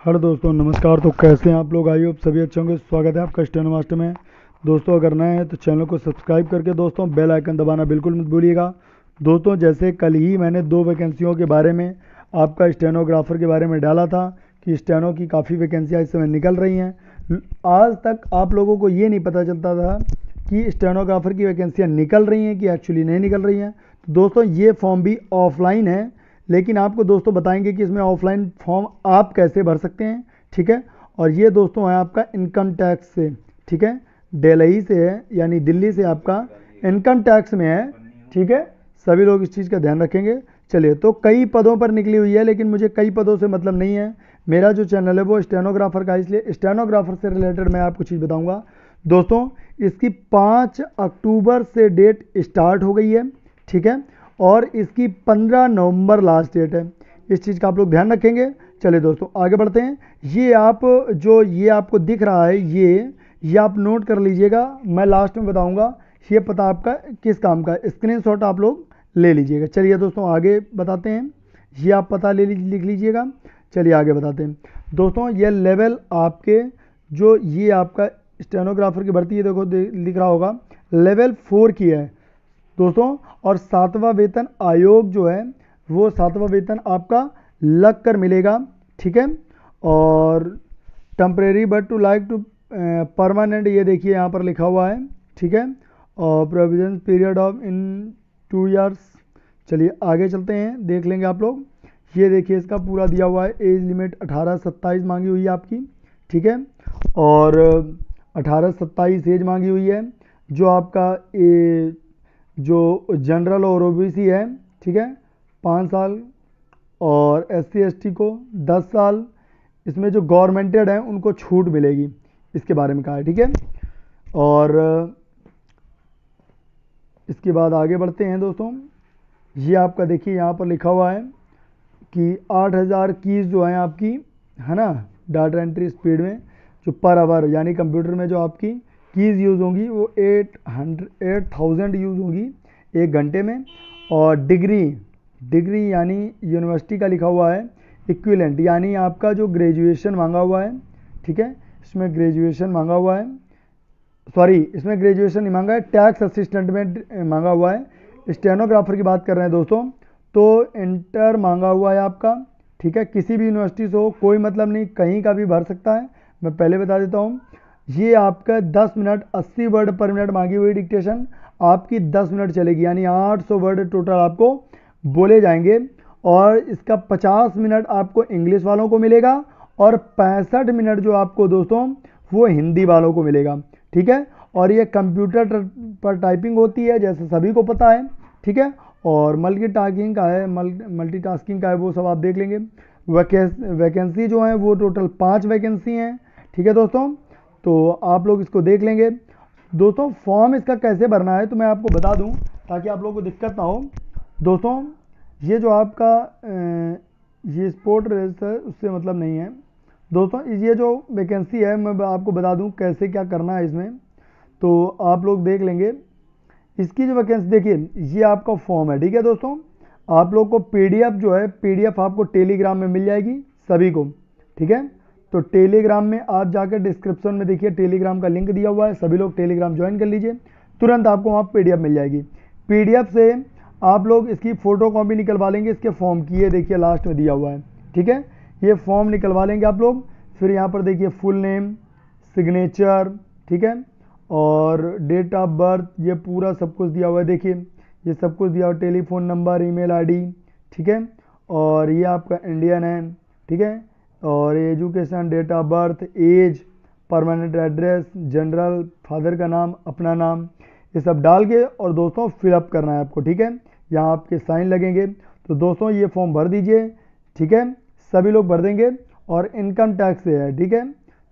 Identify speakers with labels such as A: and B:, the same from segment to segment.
A: Hello दोस्तों, नमस्कार। तो कैसे हैं आप लोग? आइए सभी अच्छे होंगे। स्वागत है आपका स्टेनो मास्टर में। दोस्तों, अगर नए हैं तो चैनल को सब्सक्राइब करके दोस्तों बेल आइकन दबाना बिल्कुल मत भूलिएगा। दोस्तों, जैसे कल ही मैंने दो वैकेंसियों के बारे में, आपका स्टेनोग्राफर के बारे में डाला था कि स्टेनो की काफ़ी वैकेंसियाँ इस समय निकल रही हैं। आज तक आप लोगों को ये नहीं पता चलता था कि स्टेनोग्राफर की वैकेंसियाँ निकल रही हैं कि एक्चुअली नहीं निकल रही हैं। तो दोस्तों, ये फॉर्म भी ऑफलाइन है। लेकिन आपको दोस्तों बताएँगे कि इसमें ऑफलाइन फॉर्म आप कैसे भर सकते हैं, ठीक है? और ये दोस्तों है आपका इनकम टैक्स से, ठीक है? दिल्ली से है, यानी दिल्ली से आपका इनकम टैक्स में है, ठीक है? सभी लोग इस चीज़ का ध्यान रखेंगे। चलिए तो कई पदों पर निकली हुई है, लेकिन मुझे कई पदों से मतलब नहीं है। मेरा जो चैनल है वो स्टेनोग्राफर का इसलिए स्टेनोग्राफर से रिलेटेड मैं आपको चीज़ बताऊँगा। दोस्तों, इसकी पाँच अक्टूबर से डेट स्टार्ट हो गई है, ठीक है? और इसकी 15 नवंबर लास्ट डेट है। इस चीज़ का आप लोग ध्यान रखेंगे। चलिए दोस्तों, आगे बढ़ते हैं। ये आप, जो ये आपको दिख रहा है, ये ये आप नोट कर लीजिएगा। मैं लास्ट में बताऊँगा, ये पता आपका किस काम का स्क्रीनशॉट आप लोग ले लीजिएगा। चलिए दोस्तों, आगे बताते हैं। ये आप पता ले लिख लीजिएगा। चलिए आगे बताते हैं। दोस्तों, ये लेवल आपके, जो ये आपका स्टेनोग्राफर की भर्ती है, देखो लिख रहा होगा। लेवल फोर की है। दोस्तों, और सातवां वेतन आयोग जो है, वो सातवां वेतन आपका लग कर मिलेगा, ठीक है? और temporary but to like to permanent ये देखिए यहाँ पर लिखा हुआ है, ठीक है? और provision period of in two years चलिए आगे चलते हैं, देख लेंगे आप लोग। ये देखिए इसका पूरा दिया हुआ है एज लिमिट अठारह सत्ताईस मांगी हुई है आपकी, ठीक है? और अठारह सत्ताईस एज मांगी हुई है, जो आपका ए जो जनरल और ओबीसी है, ठीक है? पाँच साल और एस सी को दस साल। इसमें जो गवर्नमेंटेड हैं, उनको छूट मिलेगी। इसके बारे में कहा है, ठीक है? और, इसके बाद आगे बढ़ते हैं दोस्तों। ये आपका देखिए, यहाँ पर लिखा हुआ है कि 8000 कीज़ जो हैं आपकी, है ना? डाटा एंट्री स्पीड में, जो पर आवर यानी कंप्यूटर में जो आपकी कीज़ यूज़ होंगी, वो eight hundred eight thousand use होंगी एक घंटे में। और डिग्री डिग्री यानी यूनिवर्सिटी का लिखा हुआ है इक्विलेंट यानी आपका जो ग्रेजुएशन मांगा हुआ है, ठीक है, इसमें ग्रेजुएशन मांगा हुआ है, सॉरी, इसमें ग्रेजुएशन नहीं मांगा है, टैक्स असिस्टेंट में मांगा हुआ है। स्टेनोग्राफर की बात कर रहे हैं दोस्तों तो इंटर मांगा हुआ है आपका, ठीक है, किसी भी यूनिवर्सिटी से हो, कोई मतलब नहीं, कहीं का भी भर सकता है। मैं पहले बता देता हूँ ये आपका 10 मिनट 80 वर्ड पर मिनट मांगी हुई डिक्टेशन आपकी 10 मिनट चलेगी, यानी 800 वर्ड टोटल आपको बोले जाएँगे और इसका 50 मिनट आपको इंग्लिश वालों को मिलेगा और पैंसठ मिनट जो आपको दोस्तों, वो हिंदी वालों को मिलेगा। ठीक है? और ये कंप्यूटर पर टाइपिंग होती है, जैसे सभी को पता है। ठीक है? और मल्टी टास्किंग का है मल्टी टास्किंग का है, वो सब आप देख लेंगे। वैकेंसी जो है, वो टोटल पाँच वैकेंसी हैं। ठीक है दोस्तों? तो आप लोग इसको देख लेंगे। दोस्तों फॉर्म इसका कैसे भरना है तो मैं आपको बता दूँ, ताकि आप लोगों को दिक्कत ना हो। दोस्तों, ये जो आपका ये स्पोर्ट है उससे मतलब नहीं है। दोस्तों ये जो वैकेंसी है, मैं आपको बता दूँ कैसे क्या करना है इसमें। तो आप लोग देख लेंगे। इसकी जो वैकेंसी देखिए, ये आपका फॉर्म है, ठीक है दोस्तों? आप लोग को पीडीएफ जो है पीडीएफ आपको टेलीग्राम में मिल जाएगी सभी को, ठीक है? तो टेलीग्राम में आप जाकर डिस्क्रिप्शन में देखिए टेलीग्राम का लिंक दिया हुआ है, सभी लोग टेलीग्राम ज्वाइन कर लीजिए, तुरंत आपको वहाँ पीडीएफ मिल जाएगी। पीडीएफ से आप लोग इसकी फ़ोटो कॉपी निकलवा लेंगे, इसके फॉर्म की, ये देखिए लास्ट में दिया हुआ है, ठीक है? ये फॉर्म निकलवा लेंगे आप लोग, फिर यहाँ पर देखिए फुल नेम सिग्नेचर ठीक है? और डेट ऑफ़ बर्थ ये पूरा सब कुछ दिया हुआ है, देखिए, ये सब कुछ दिया हुआ टेलीफोन नंबर ईमेल आईडी ठीक है? और ये आपका इंडियन है, ठीक है? और education date of birth age permanent address general father का नाम, अपना नाम, ये सब डाल के और दोस्तों फिलअप करना है आपको, ठीक है? यहाँ आपके साइन लगेंगे। तो दोस्तों ये फॉर्म भर दीजिए, ठीक है? सभी लोग भर देंगे और इनकम टैक्स से है, ठीक है?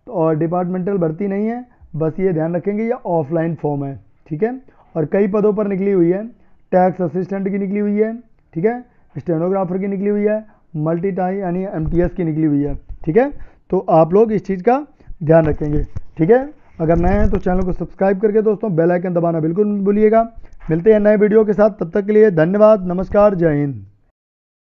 A: तो और डिपार्टमेंटल भर्ती नहीं है, बस ये ध्यान रखेंगे ये ऑफलाइन फॉर्म है, ठीक है? और कई पदों पर निकली हुई है टैक्स असिस्टेंट की निकली हुई है, ठीक है? स्टेनोग्राफर की निकली हुई है मल्टी टाई यानी एमटीएस की निकली हुई है, ठीक है? तो आप लोग इस चीज़ का ध्यान रखेंगे, ठीक है? अगर नए हैं तो चैनल को सब्सक्राइब करके दोस्तों बेल आइकन दबाना बिल्कुल भूलिएगा। मिलते हैं नए वीडियो के साथ, तब तक के लिए धन्यवाद, नमस्कार, जय हिंद।